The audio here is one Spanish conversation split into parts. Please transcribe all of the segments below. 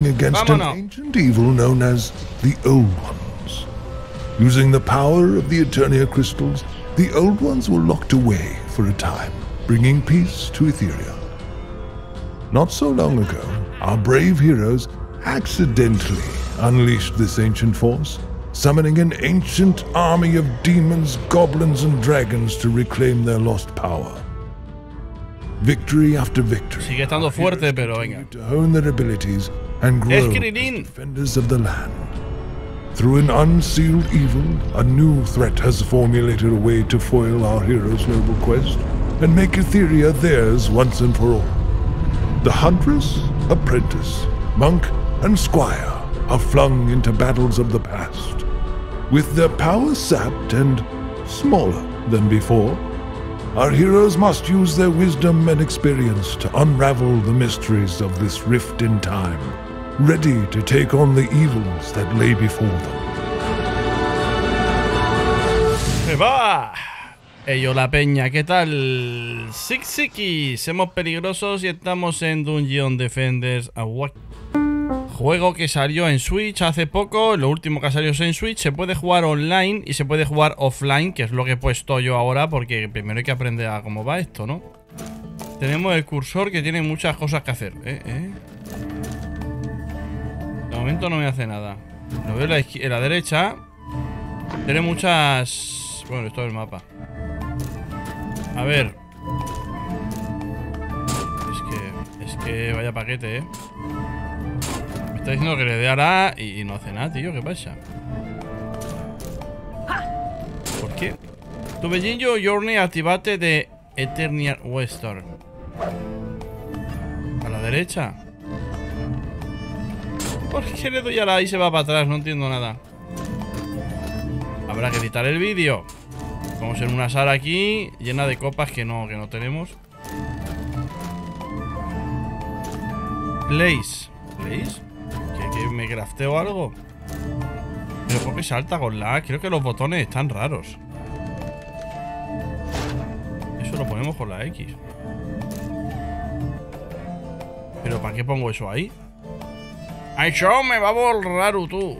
against Vámonos. an ancient evil known as the Old Ones. Using the power of the Eternia crystals, the Old Ones were locked away for a time, bringing peace to Etheria. Not so long ago, our brave heroes accidentally unleashed this ancient force, summoning an ancient army of demons, goblins, and dragons to reclaim their lost power. Victory after victory. Sigue estando fuerte, pero venga. to hone their abilities and grow as defenders of the land. Through an unsealed evil, a new threat has formulated a way to foil our heroes' noble quest and make Etheria theirs once and for all. The huntress, apprentice, monk, and squire are flung into battles of the past. With their power sapped and smaller than before, our heroes must use their wisdom and experience to unravel the mysteries of this rift in time, ready to take on the evils that lay before them. ¡Se va! Ello la peña, ¿qué tal? Sixiki, somos peligrosos y estamos en Dungeon Defenders. Juego que salió en Switch hace poco, lo último que salió es en Switch, se puede jugar online y se puede jugar offline, que es lo que he puesto yo ahora, porque primero hay que aprender a cómo va esto, ¿no? Tenemos el cursor que tiene muchas cosas que hacer, ¿eh? ¿eh? De momento no me hace nada. Lo veo en la, en la derecha, tiene muchas... Bueno, esto es el mapa. A ver. Es que... Es que vaya paquete, ¿eh? Me está diciendo que le dé a y, y no hace nada, tío. ¿Qué pasa? ¿Por qué? Tu bellinho journey activate de Eternial Western. A la derecha. ¿Por qué le doy a la y se va para atrás? No entiendo nada. Habrá que editar el vídeo. Vamos en una sala aquí llena de copas que no, que no tenemos. Place. ¿Place? ¿Que, que me crafteo algo? Pero ¿por qué salta con la? Creo que los botones están raros. Eso lo ponemos con la X. ¿Pero para qué pongo eso ahí? ¡Ay, show! Me va a volver raro, tú.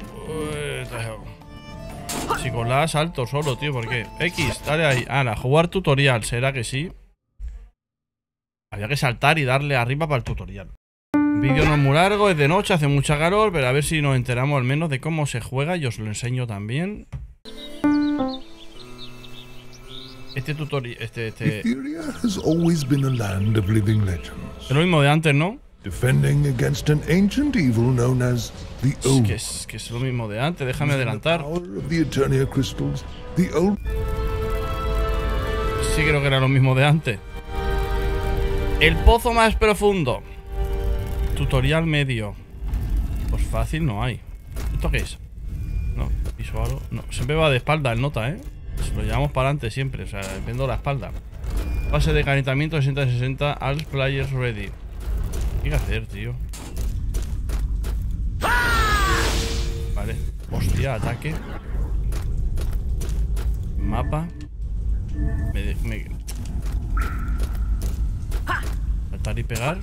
Si con la A salto solo, tío, ¿por qué? X, dale ahí. Ana, jugar tutorial, ¿será que sí? Había que saltar y darle arriba para el tutorial. Vídeo no es muy largo, es de noche, hace mucha calor, pero a ver si nos enteramos al menos de cómo se juega y os lo enseño también. Este tutorial, este, este... Es lo mismo de antes, ¿no? Defending against an ancient evil known as the Es Old que es, que es lo mismo de antes, déjame adelantar. the Eternia crystals, the Old Sí creo que era lo mismo de antes. El pozo más profundo. Tutorial medio. Pues fácil no hay. ¿Esto qué es? No, piso algo. No, siempre va de espalda el nota, ¿eh? Se lo llevamos para adelante siempre, o sea, viendo la espalda. Fase de calentamiento 60-60, all players ready. ¿Qué hay que hacer, tío? Vale. Hostia, ataque. Mapa. Me, me... Saltar y pegar.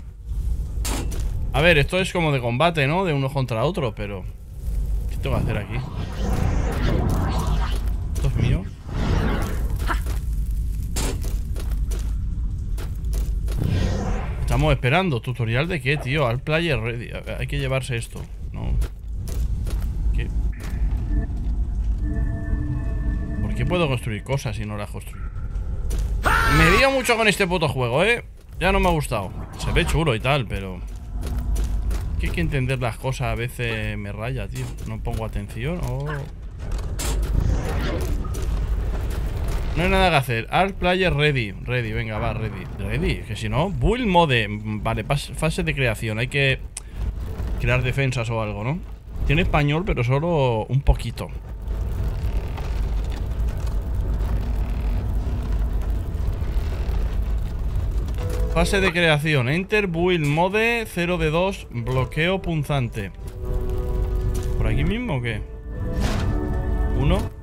A ver, esto es como de combate, ¿no? De uno contra otro, pero... ¿Qué tengo que hacer aquí? Estamos esperando. ¿Tutorial de qué, tío? Al player ready. Hay que llevarse esto. No. ¿Qué? ¿Por qué puedo construir cosas si no las construyo? Me lío mucho con este puto juego, ¿eh? Ya no me ha gustado. Se ve chulo y tal, pero... Que hay que entender las cosas a veces me raya, tío. No pongo atención. Oh. No hay nada que hacer. Art player ready. Ready, venga, va, ready. Ready, que si no. Build mode. Vale, fase de creación. Hay que crear defensas o algo, ¿no? Tiene español, pero solo un poquito. Fase de creación. Enter, build mode, 0 de 2, bloqueo punzante. ¿Por aquí mismo o qué? 1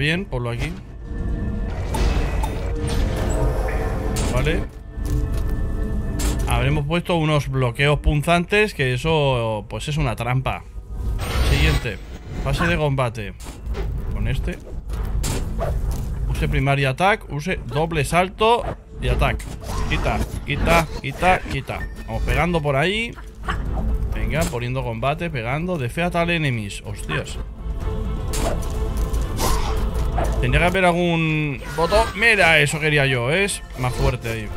bien, ponlo aquí. Vale. Habremos puesto unos bloqueos punzantes, que eso pues es una trampa. Siguiente. Fase de combate. Con este. Use primaria attack, use doble salto y ataque. Quita, quita, quita, quita. Vamos pegando por ahí. Venga, poniendo combate, pegando. De Featal Enemies. Hostias. Tendría que haber algún botón. Mira, eso quería yo. Es más fuerte ahí.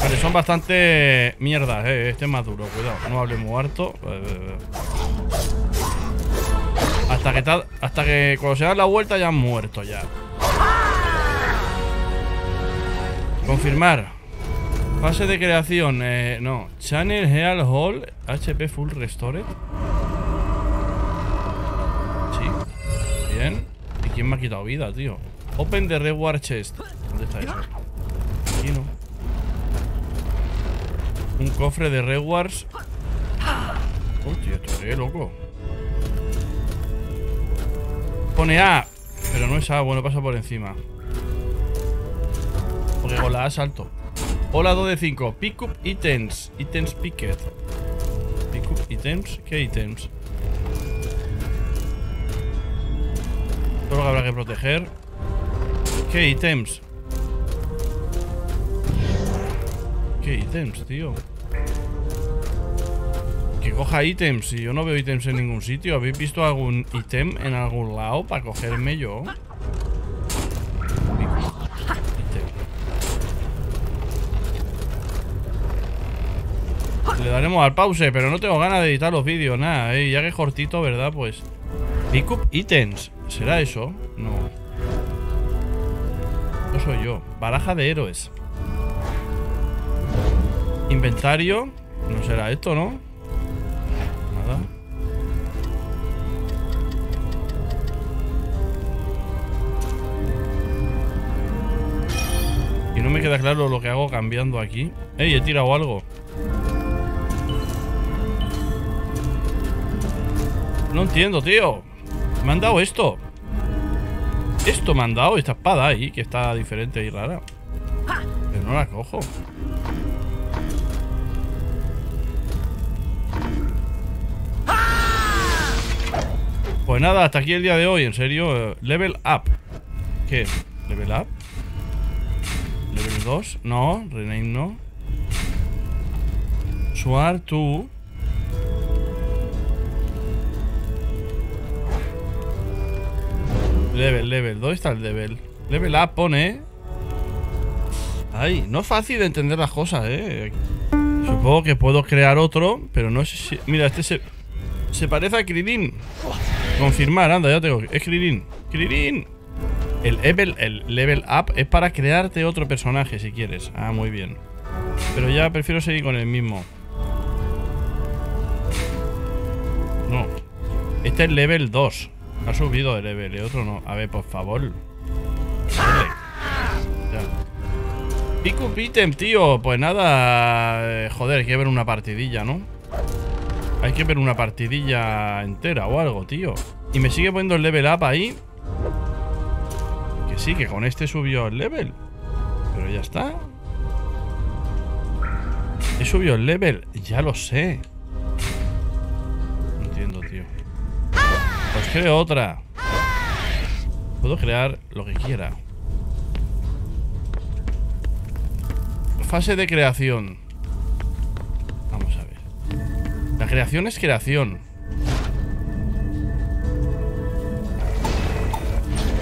Vale, son bastante mierdas, eh. Este es más duro, cuidado. No hable muy harto. Hasta que, hasta que cuando se dan la vuelta ya han muerto ya. Confirmar. Fase de creación. Eh, no. Channel Heal Hall. HP Full Restored. Quién me ha quitado vida, tío? Open the reward chest. ¿Dónde está eso? Aquí no. Un cofre de rewards. Hostia, esto es loco. Pone A. Pero no es A, bueno, pasa por encima. Porque con A salto. Hola 2 de 5. Pick up items. Items picket. Pick up items. ¿Qué items? Que habrá que proteger. ¿Qué items? ¿Qué items, tío? Que coja ítems. Y yo no veo ítems en ningún sitio. ¿Habéis visto algún ítem en algún lado para cogerme yo? Le daremos al pause, pero no tengo ganas de editar los vídeos, nada, ¿eh? Ya que es cortito, ¿verdad? Pues... Pick up items. ¿Será eso? No. No soy yo. Baraja de héroes. Inventario. No será esto, ¿no? Nada. Y no me queda claro lo que hago cambiando aquí. ¡Ey! He tirado algo. No entiendo, tío. Me han dado esto. Esto me han dado, esta espada ahí, que está diferente y rara. Pero no la cojo. Pues nada, hasta aquí el día de hoy, en serio. Level up. ¿Qué? ¿Level up? ¿Level 2? No, rename no. Sword 2. Level, level. ¿Dónde está el level? Level up pone. Ay, no es fácil de entender las cosas, eh. Supongo que puedo crear otro, pero no sé si... Mira, este se... Se parece a Krilin. Confirmar, anda, ya tengo. Es Krilin. Krilin. El level, el level up es para crearte otro personaje si quieres. Ah, muy bien. Pero ya prefiero seguir con el mismo. No. Este es level 2. Ha subido de level, y otro no. A ver, por favor. Ya. Pick up item, tío. Pues nada. Eh, joder, hay que ver una partidilla, ¿no? Hay que ver una partidilla entera o algo, tío. Y me sigue poniendo el level up ahí. Que sí, que con este subió el level. Pero ya está. He subido el level. Ya lo sé. Creo otra. Puedo crear lo que quiera. Fase de creación. Vamos a ver. La creación es creación.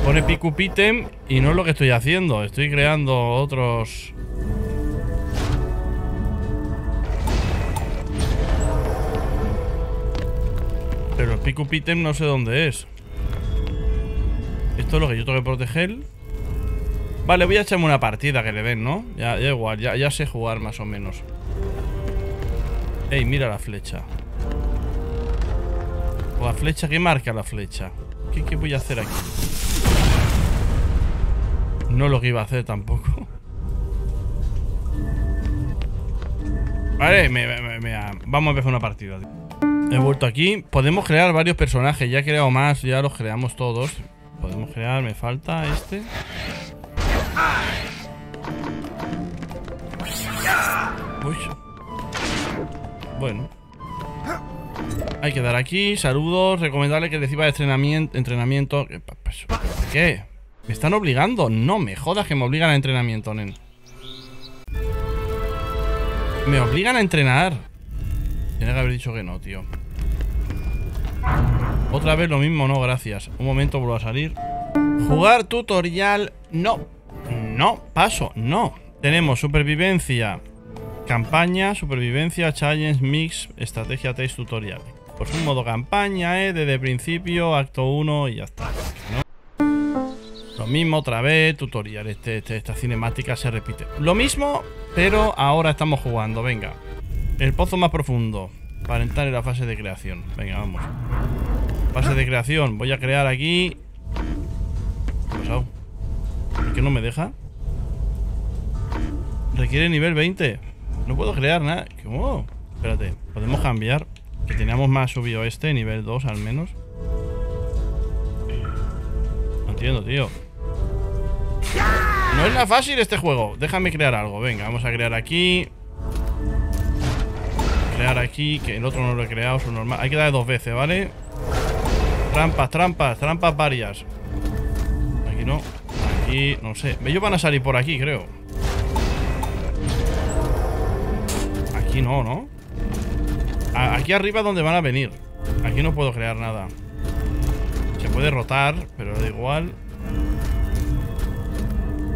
Pone pick up item y no es lo que estoy haciendo. Estoy creando otros Pero el pick up item no sé dónde es. Esto es lo que yo tengo que proteger. Vale, voy a echarme una partida que le den, ¿no? Ya, igual, ya, ya sé jugar más o menos. Ey, mira la flecha. La flecha, ¿qué marca la flecha? ¿Qué, qué voy a hacer aquí? No lo que iba a hacer tampoco. Vale, me, vamos a empezar una partida. He vuelto aquí. Podemos crear varios personajes. Ya he creado más, ya los creamos todos. Podemos crear, me falta este. Uy. Bueno. Hay que dar aquí, saludos, recomendarle que reciba entrenamiento. entrenamiento. ¿Por qué? ¿Me están obligando? No me jodas que me obligan a entrenamiento, nen. Me obligan a entrenar. Tiene que haber dicho que no, tío. Otra vez lo mismo, no, gracias. Un momento, vuelvo a salir. Jugar tutorial, no. No, paso, no. Tenemos supervivencia, campaña, supervivencia, challenge, mix, estrategia, test, tutorial. Pues un modo campaña, ¿eh? Desde principio, acto 1 y ya está. Lo mismo otra vez, tutorial. Este, este, esta cinemática se repite. Lo mismo, pero ahora estamos jugando. Venga. El pozo más profundo. Para entrar en la fase de creación. Venga, vamos. Fase de creación. Voy a crear aquí. ¿Qué pasado? ¿Por qué no me deja? Requiere nivel 20. No puedo crear nada. ¿Cómo? Espérate. Podemos cambiar. Que teníamos más subido este, nivel 2 al menos. No entiendo, tío. No es nada fácil este juego. Déjame crear algo. Venga, vamos a crear aquí. Crear aquí, que el otro no lo he creado, su normal. Hay que dar dos veces, ¿vale? Trampas, trampas, trampas varias. Aquí no. Aquí, no sé. Ellos van a salir por aquí, creo. Aquí no, ¿no? aquí arriba es donde van a venir. Aquí no puedo crear nada. Se puede rotar, pero da igual.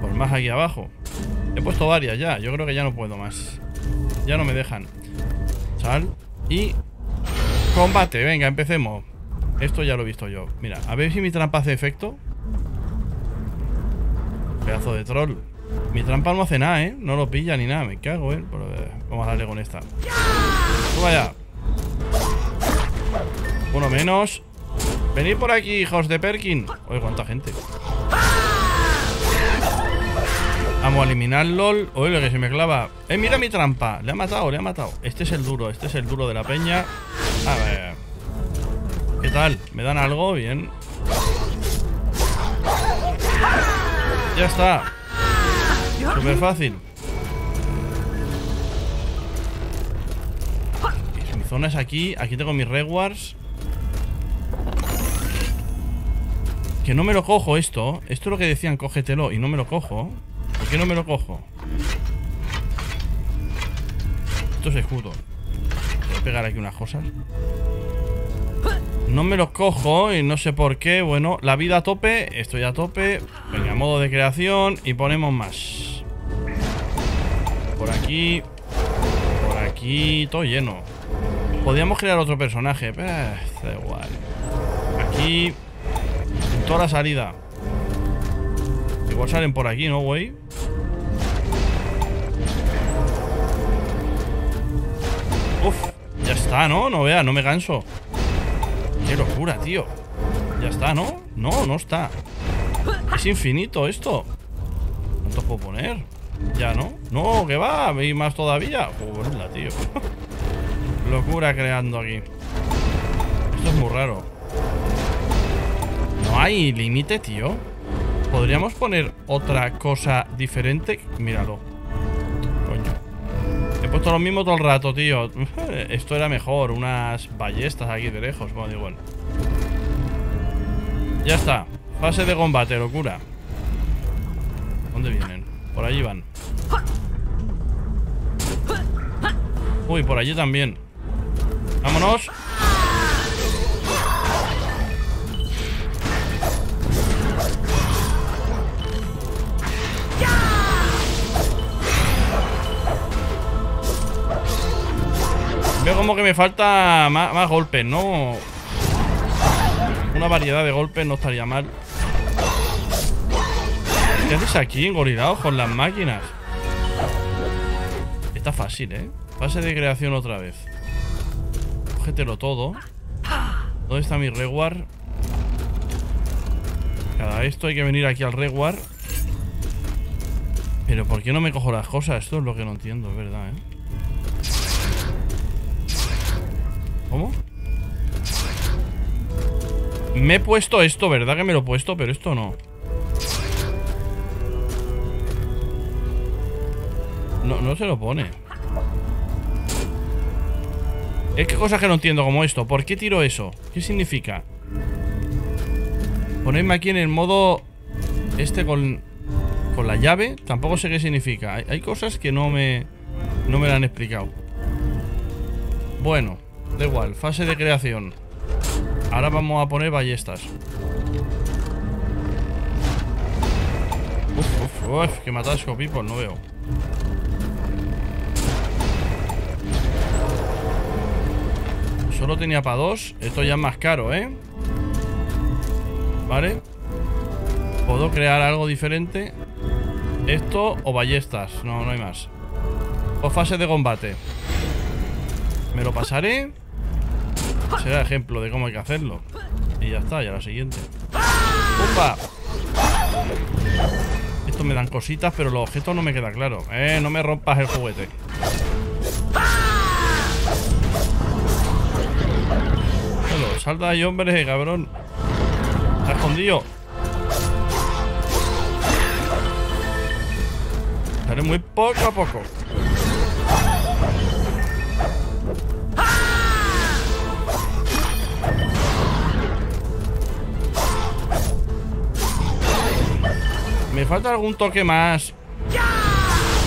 Por más aquí abajo. He puesto varias ya. Yo creo que ya no puedo más. Ya no me dejan. Sal. Y... Combate. Venga, empecemos. Esto ya lo he visto yo. Mira, a ver si mi trampa hace efecto. Pedazo de troll. Mi trampa no hace nada, ¿eh? No lo pilla ni nada. Me cago, ¿eh? vamos a darle con esta. Toma ya. Uno menos. Venid por aquí, hijos de Perkin. Oye, cuánta gente. Vamos a eliminarlo. Oye, lo que se me clava. Eh, mira mi trampa. Le ha matado, le ha matado. Este es el duro, este es el duro de la peña. A ver. ¿Qué tal? ¿Me dan algo? Bien. Ya está. Súper fácil. Mi zona es aquí. Aquí tengo mis rewards. Que no me lo cojo esto. Esto es lo que decían, cógetelo. Y no me lo cojo. ¿Por qué no me lo cojo? Esto es escudo. Voy a pegar aquí unas cosas. No me los cojo y no sé por qué. Bueno, la vida a tope. Estoy a tope. Venga, modo de creación. Y ponemos más. Por aquí. Por aquí. Todo lleno. Podríamos crear otro personaje. Pero da igual. Aquí. toda la salida. Igual salen por aquí, ¿no, güey? Uf, ya está, ¿no? No vea, no me canso. Qué locura, tío. Ya está, ¿no? No, no está. Es infinito esto. ¿Cuánto puedo poner? Ya, ¿no? No, que va, hay más todavía. Joder, tío. locura creando aquí. Esto es muy raro. No hay límite, tío. ¿Podríamos poner otra cosa diferente? Míralo. Coño. He puesto lo mismo todo el rato, tío. Esto era mejor. Unas ballestas aquí de lejos. Bueno, igual. Ya está. Fase de combate, locura. ¿Dónde vienen? Por allí van. Uy, por allí también. Vámonos. Veo como que me falta más, golpes, ¿no? Una variedad de golpes no estaría mal. ¿Qué haces aquí, engorilados con las máquinas? Está fácil, ¿eh? Fase de creación otra vez. Cógetelo todo. ¿Dónde está mi reward? Cada esto hay que venir aquí al reward. Pero ¿por qué no me cojo las cosas? Esto es lo que no entiendo, es verdad, ¿eh? ¿Cómo? Me he puesto esto, ¿verdad que me lo he puesto? Pero esto no. No, no se lo pone. Es que cosas que no entiendo como esto. ¿Por qué tiro eso? ¿Qué significa? Ponerme aquí en el modo... Este con... Con la llave. Tampoco sé qué significa. Hay, hay cosas que no me... No me la han explicado. Bueno. Da igual. Fase de creación. Ahora vamos a poner ballestas. Uf, uf, uf. Que matasco, people. No veo. Solo tenía para dos. Esto ya es más caro, ¿eh? Vale. Puedo crear algo diferente. Esto o ballestas. No, no hay más. O fase de combate. Me lo pasaré. Será ejemplo de cómo hay que hacerlo. Y ya está, ya la siguiente. ¡Pumba! Esto me dan cositas, pero los objetos no me queda claro. Eh, no me rompas el juguete. salta ahí, hombre, cabrón. Está escondido. Sale muy poco a poco. Me falta algún toque más.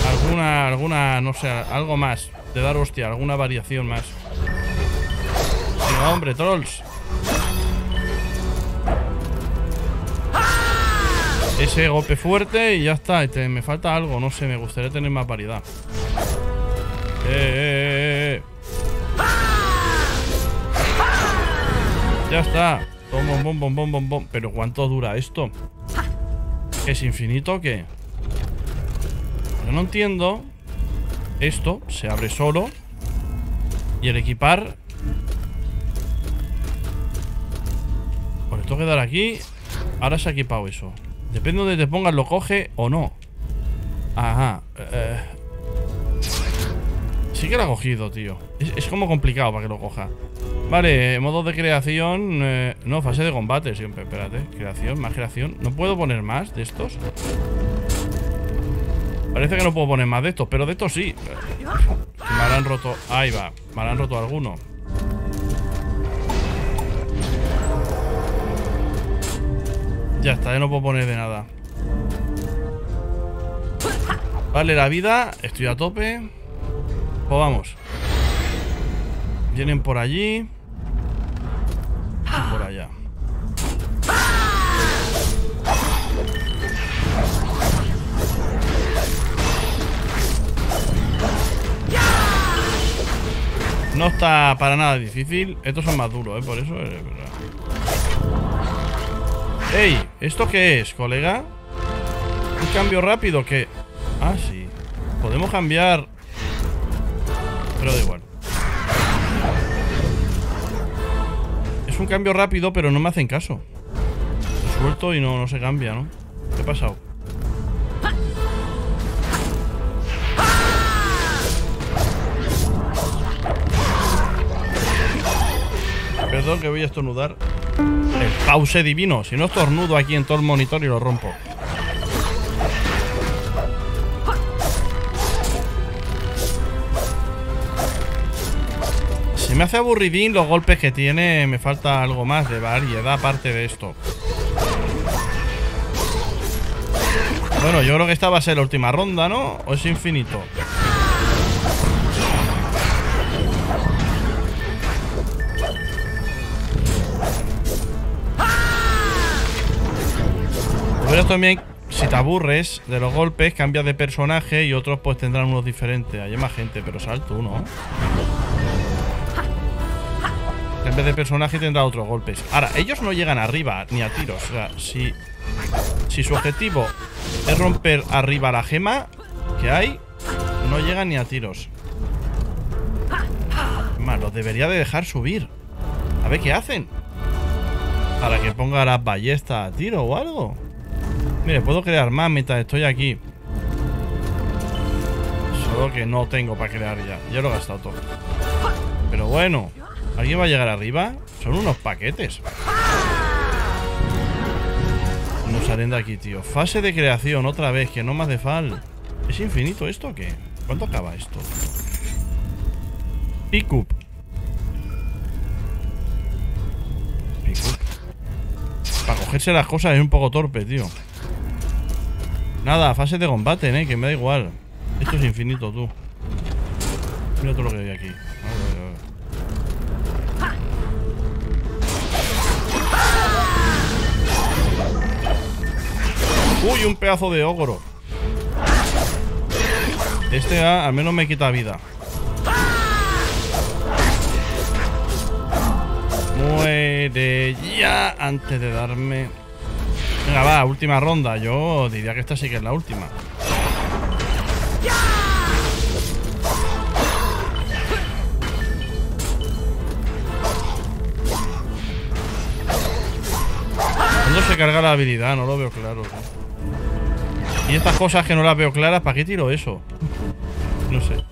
Alguna, alguna, no sé, algo más. De dar hostia, alguna variación más. No, hombre, trolls. Ese golpe fuerte y ya está. me falta algo, no sé, me gustaría tener más variedad. Eh, eh, eh, ya está. Bom, bom, bom, bom, bom, bom. Pero ¿cuánto dura esto? ¿Es infinito o qué? Yo no entiendo. Esto se abre solo. Y el equipar. Tengo que dar aquí. Ahora se ha equipado eso. Depende de donde te pongas, lo coge o no. Ajá eh, Sí que lo ha cogido, tío. Es, como complicado para que lo coja Vale, modo de creación eh, No, fase de combate siempre, espérate. Creación, más creación. ¿No puedo poner más de estos? Parece que no puedo poner más de estos Pero de estos sí. Me habrán roto, ahí va Me habrán roto alguno. Ya está, ya no puedo poner de nada. Vale, la vida Estoy a tope. Pues vamos. Vienen por allí No está para nada difícil Estos son más duros, ¿eh? Por eso es verdad ¡Ey! ¿Esto qué es, colega? Un cambio rápido que... Ah, sí Podemos cambiar Pero da igual Es un cambio rápido, pero no me hacen caso Lo suelto y no, no se cambia, ¿no? ¿Qué ha pasado? Que voy a estornudar el pause divino. Si no estornudo aquí en todo el monitor y lo rompo. Se me hace aburridín los golpes que tiene. Me falta algo más de variedad aparte de esto. Bueno, yo creo que esta va a ser la última ronda, ¿no? ¿O es infinito? También, si te aburres de los golpes, cambias de personaje y otros pues tendrán unos diferentes. Hay más gente, pero salto uno. En vez de personaje tendrá otros golpes. Ahora, ellos no llegan arriba ni a tiros. O sea, si, si su objetivo es romper arriba la gema que hay, no llegan ni a tiros. Los debería de dejar subir. A ver qué hacen. Para que ponga las ballestas a tiro o algo. Mire, puedo crear más mientras estoy aquí. Solo que no tengo para crear ya. Ya lo he gastado todo. Pero bueno. ¿Alguien va a llegar arriba? Son unos paquetes. salen de aquí, tío. Fase de creación, otra vez, que no me hace falta. ¿Es infinito esto o qué? ¿Cuánto acaba esto? Pickup. Pickup. Para cogerse las cosas es un poco torpe, tío. Nada, fase de combate, ¿eh? Que me da igual. Esto es infinito, tú. Mira todo lo que hay aquí. A ver, a ver. Uy, un pedazo de ogro. Este al menos me quita vida. Muere ya antes de darme. Venga, va, última ronda. Yo diría que esta sí que es la última. ¿Cuándo se carga la habilidad? No lo veo claro. Y estas cosas que no las veo claras, ¿para qué tiro eso? No sé.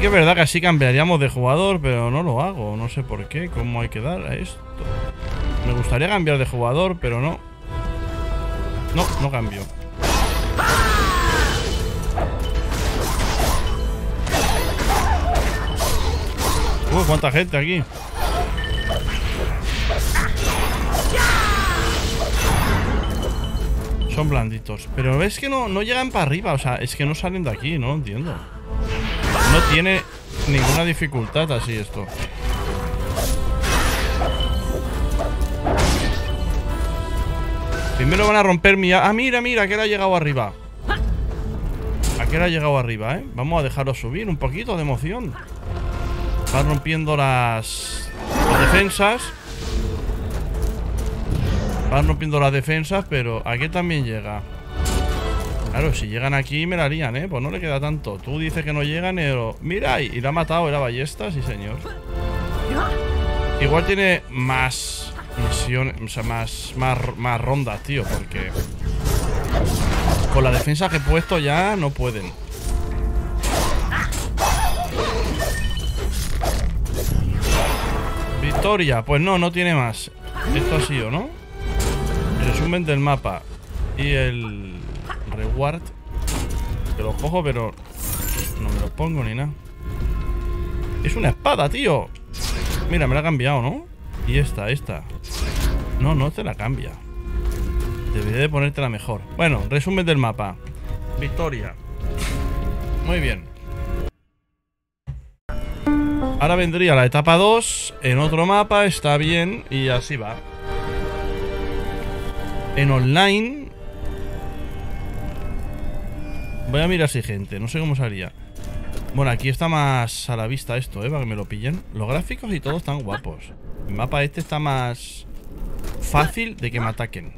Que es verdad que así cambiaríamos de jugador, pero no lo hago. No sé por qué, cómo hay que dar a esto. Me gustaría cambiar de jugador, pero no. No, no cambio. Uy, cuánta gente aquí. Son blanditos. Pero ves que no, no llegan para arriba. O sea, es que no salen de aquí. No lo entiendo. No tiene ninguna dificultad así esto. Primero van a romper mi... Ah, mira, mira, que ha llegado arriba. ¿A qué ha llegado arriba, eh? Vamos a dejarlo subir un poquito de emoción. Va rompiendo las, las defensas. Van rompiendo las defensas, pero aquí también llega. Claro, si llegan aquí me la harían, ¿eh? Pues no le queda tanto. Tú dices que no llegan, pero... Mira, y, la ha matado, era ballesta, sí señor. Igual tiene más misiones, o sea, más, más, más rondas, tío, porque... Con la defensa que he puesto ya no pueden. Victoria, pues no, no tiene más. Esto ha sido, ¿no? Resumen del mapa. Y el reward. Que lo cojo, pero no me lo pongo ni nada. Es una espada, tío. Mira, me la ha cambiado, ¿no? Y esta, esta. No, no te la cambia. Debería de ponértela mejor. Bueno, resumen del mapa. Victoria. Muy bien. Ahora vendría la etapa 2 en otro mapa, está bien, y así va. En online... Voy a mirar si hay gente, no sé cómo salía. Bueno, aquí está más a la vista esto, ¿eh? Para que me lo pillen. Los gráficos y todo están guapos. El mapa este está más fácil de que me ataquen.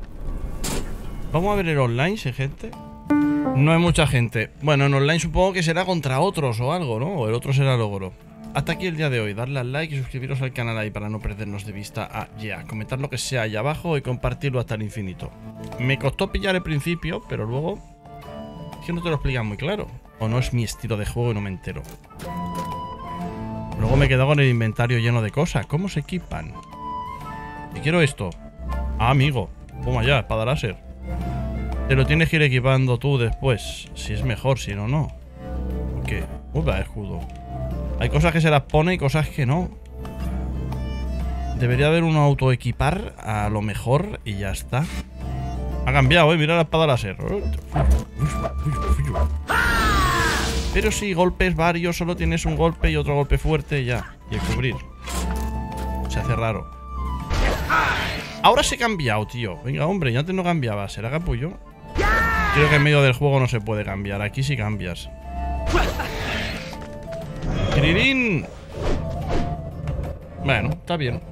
Vamos a ver el online, si gente. No hay mucha gente. Bueno, en online supongo que será contra otros o algo, ¿no? O el otro será logro. Hasta aquí el día de hoy. Darle al like y suscribiros al canal ahí para no perdernos de vista a ya. Comentar lo que sea ahí abajo y compartirlo hasta el infinito. Me costó pillar el principio, pero luego... Es que no te lo explican muy claro. O no es mi estilo de juego y no me entero. Luego me quedo con el inventario lleno de cosas. ¿Cómo se equipan? Y quiero esto. Ah, amigo. Toma ya, espada láser. Te lo tienes que ir equipando tú después. Si es mejor, si no, no. ¿Por qué? Upa, escudo. Hay cosas que se las pone y cosas que no. Debería haber un autoequipar a lo mejor y ya está. Ha cambiado, eh. Mira la espada láser. Pero si golpes varios, solo tienes un golpe y otro golpe fuerte ya. Y el cubrir. Se hace raro. Ahora se ha cambiado, tío. Venga, hombre, ya antes no cambiaba. ¿Será capullo? Creo que en medio del juego no se puede cambiar. Aquí sí cambias. ¡Kiririn! Bueno, está bien.